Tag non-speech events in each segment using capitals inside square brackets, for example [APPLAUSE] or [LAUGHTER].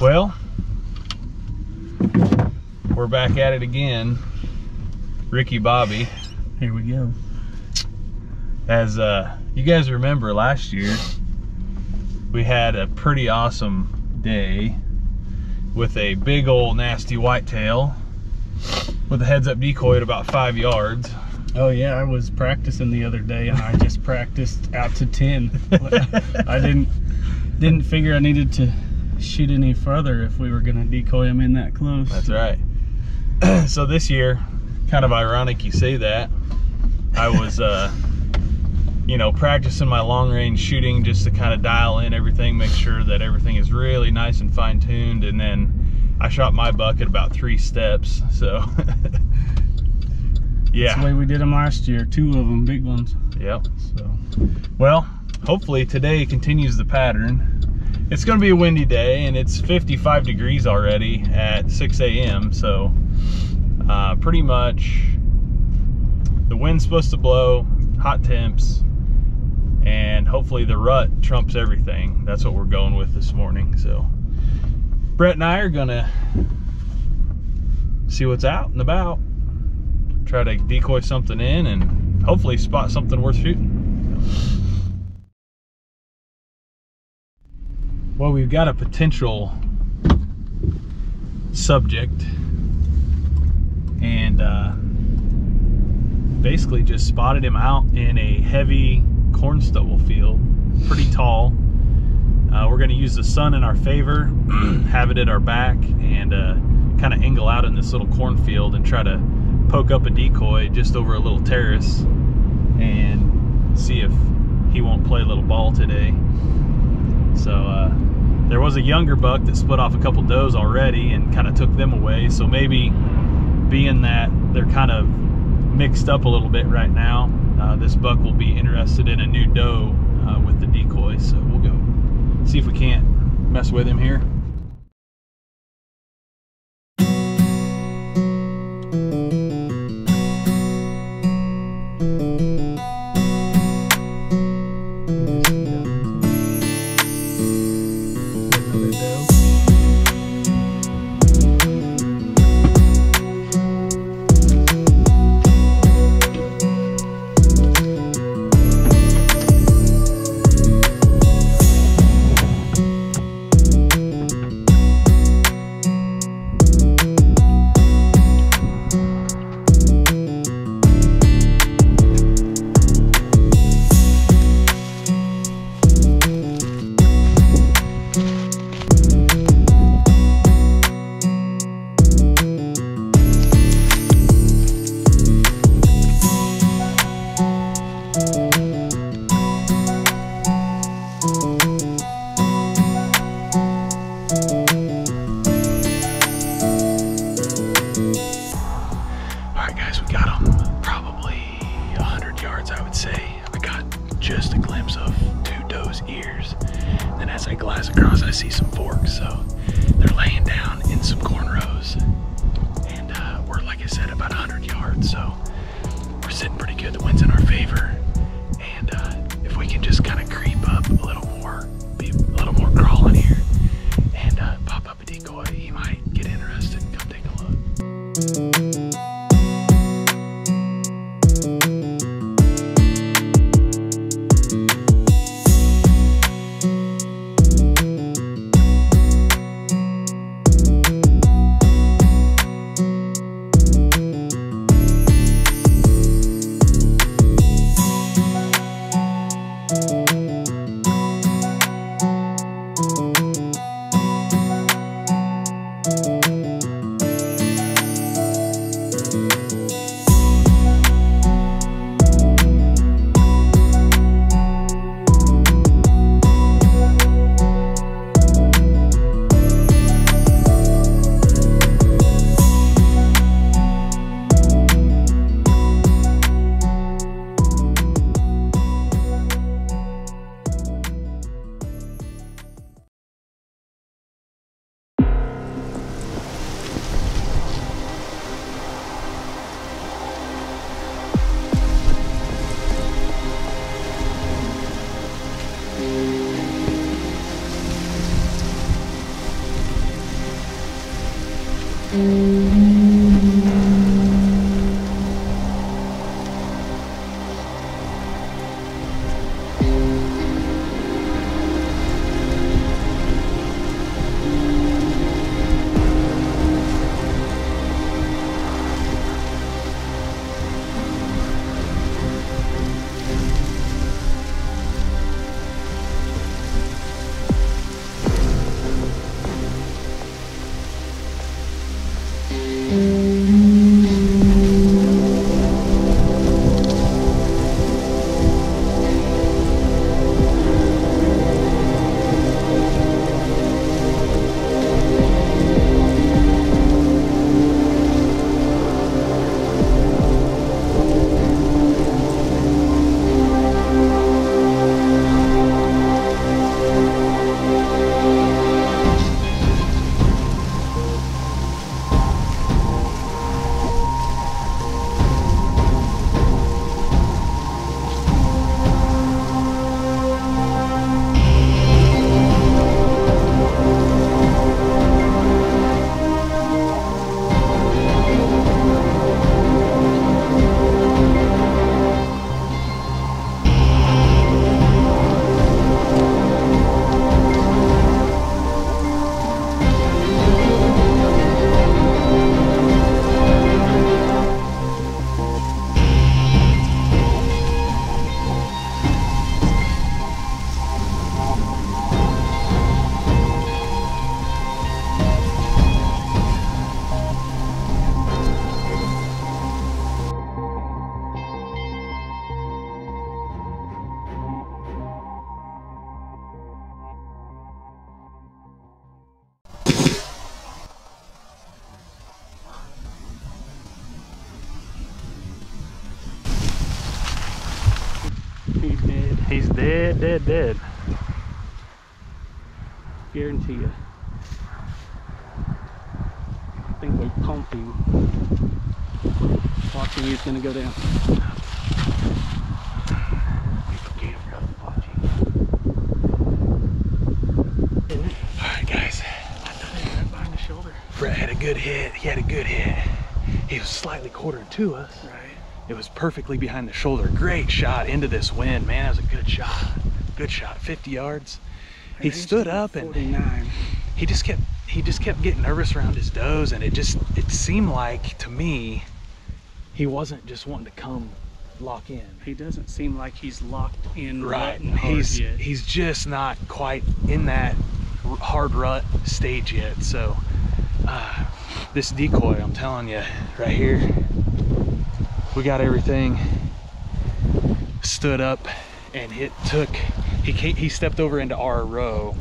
Well, we're back at it again. Ricky Bobby. Here we go. As uh, you guys remember last year, we had a pretty awesome day with a big old nasty whitetail with a heads up decoy at about five yards. Oh yeah, I was practicing the other day and I just practiced out to 10. [LAUGHS] I didn't didn't figure I needed to shoot any further if we were gonna decoy him in that close. That's right. [CLEARS THROAT] so this year, kind of ironic you say that. I was uh you know, practicing my long range shooting just to kind of dial in everything, make sure that everything is really nice and fine tuned. And then I shot my buck at about three steps. So, [LAUGHS] yeah. That's the way we did them last year, two of them, big ones. Yep. So, well, hopefully today continues the pattern. It's to be a windy day and it's 55 degrees already at 6 a.m. So, uh, pretty much the wind's supposed to blow, hot temps, and hopefully the rut trumps everything. That's what we're going with this morning. So Brett and I are gonna see what's out and about, try to decoy something in and hopefully spot something worth shooting. Well, we've got a potential subject and uh, basically just spotted him out in a heavy corn stubble field, pretty tall. Uh, we're going to use the sun in our favor, [CLEARS THROAT] have it at our back, and uh, kind of angle out in this little cornfield and try to poke up a decoy just over a little terrace and see if he won't play a little ball today. So uh, there was a younger buck that split off a couple does already and kind of took them away. So maybe being that they're kind of mixed up a little bit right now, uh, this buck will be interested in a new doe uh, with the decoy. So we'll go see if we can't mess with him here. ears. And then as I glass across, I see some forks. So they're laying down in some cornrows. And uh, we're, like I said, about 100 yards. So we're sitting pretty good. The wind's in our favor. And uh, if we can just kind of creep up a little more, be a little more crawling here, and uh, pop up a decoy, he might get interested and come take a look. He's dead, dead, dead. Guarantee you. I think we pumped him. Watching he's gonna go down. All right, guys. Right behind the shoulder. Brett had a good hit. He had a good hit. He was slightly quartered to us. Right. It was perfectly behind the shoulder. Great shot into this wind, man. That was a good shot. Good shot. 50 yards. He stood up and 49. he just kept he just kept getting nervous around his does and it just it seemed like to me he wasn't just wanting to come lock in. He doesn't seem like he's locked in Right. He's yet. he's just not quite in that hard rut stage yet. So uh, this decoy, I'm telling you, right here, we got everything stood up, and it took. He ca- he stepped over into our row,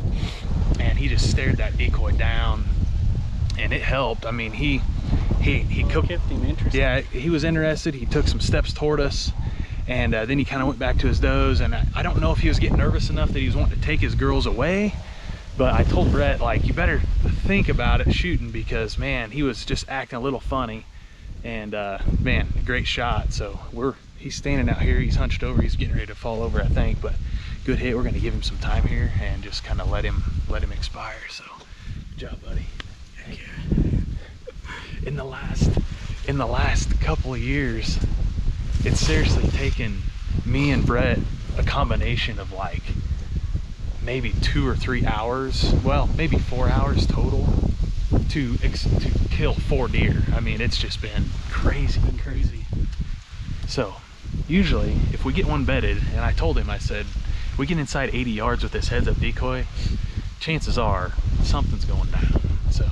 and he just stared that decoy down, and it helped. I mean, he he he co- kept him interested. yeah, he was interested. He took some steps toward us, and uh, then he kind of went back to his does. And I, I don't know if he was getting nervous enough that he was wanting to take his girls away, but I told Brett like, you better think about it shooting because man, he was just acting a little funny, and uh, man, great shot. So we're he's standing out here. He's hunched over. He's getting ready to fall over, I think, but good hit. We're gonna give him some time here and just kind of let him let him expire. So good job, buddy. Thank you. in the last in the last couple of years it's seriously taken me and Brett a combination of like maybe two or three hours well maybe four hours total to ex- to kill four deer I mean it's just been crazy crazy so usually if we get one bedded and I told him I said we get inside 80 yards with this heads up decoy chances are something's going down so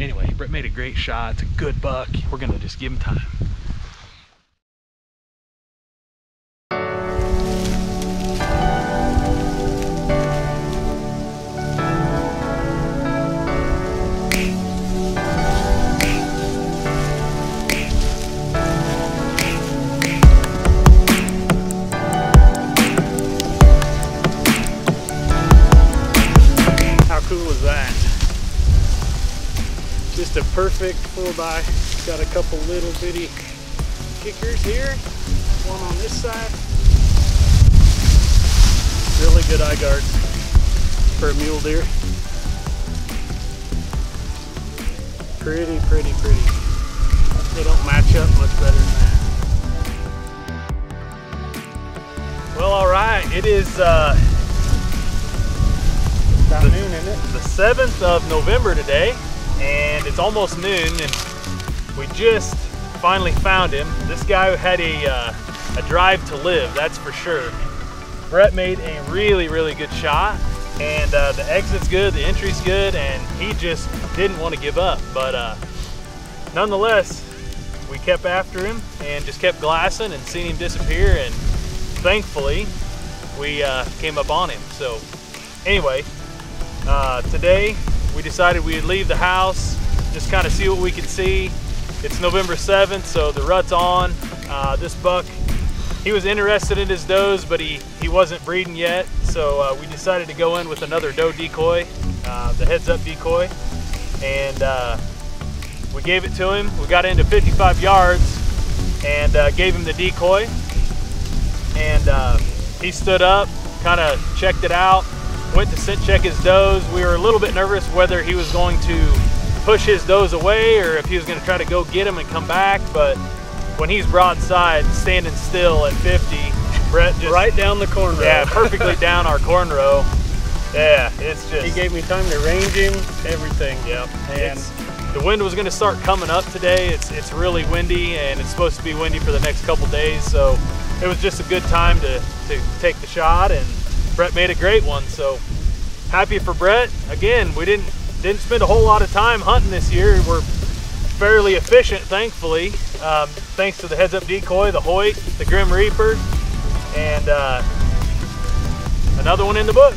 anyway, Brett made a great shot. It's a good buck. We're gonna just give him time. Perfect full die. Got a couple little bitty kickers here. One on this side. Really good eye guard for a mule deer. pretty, pretty, pretty. They don't match up much better than that. Well, all right. It is uh, About The- noon, isn't it? the 7th of November today, and it's almost noon, and we just finally found him. This guy had a, uh, a drive to live, that's for sure. Brett made a really, really good shot, and uh, the exit's good, the entry's good, and he just didn't want to give up. But uh, nonetheless, we kept after him and just kept glassing and seen him disappear, and thankfully, we uh, came up on him. So, anyway, uh, today we decided we'd leave the house, just kind of see what we could see. It's November 7th, so the rut's on. Uh, this buck, he was interested in his does, but he, he wasn't breeding yet. So uh, we decided to go in with another doe decoy, uh, the heads up decoy. And uh, we gave it to him. We got into 55 yards and uh, gave him the decoy. And uh, he stood up, kind of checked it out, went to sit check his does. We were a little bit nervous whether he was going to push his does away or if he was going to try to go get him and come back. But when he's broadside, standing still at 50, Brett just Right down the corn row. yeah, perfectly [LAUGHS] down our corn row. Yeah, it's just he gave me time to range him, everything. Yep. And the wind was going to start coming up today. It's it's really windy and it's supposed to be windy for the next couple days. So it was just a good time to, to take the shot and Brett made a great one. So happy for Brett. Again, we didn't didn't spend a whole lot of time hunting this year. We're fairly efficient, thankfully, um, thanks to the heads up decoy, the Hoyt, the Grim Reaper, and uh, another one in the book.